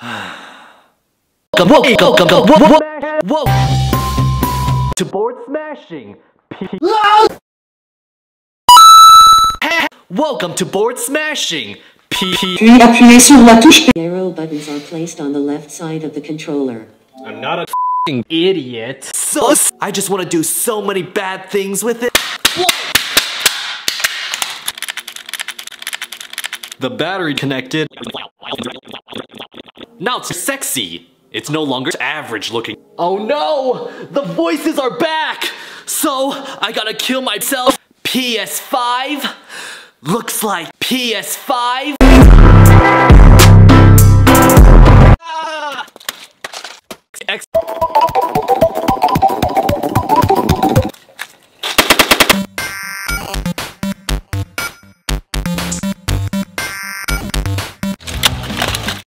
Welcome, welcome, welcome, whoa, whoa. To Bored Smashing. Welcome to Bored Smashing. Reappuyer sur la touche. Arrow buttons are placed on the left side of the controller. I'm not a idiot. So I just want to do so many bad things with it. The battery connected. Now it's sexy. It's no longer average looking. Oh no! The voices are back! So I gotta kill myself. PS5? Looks like PS5?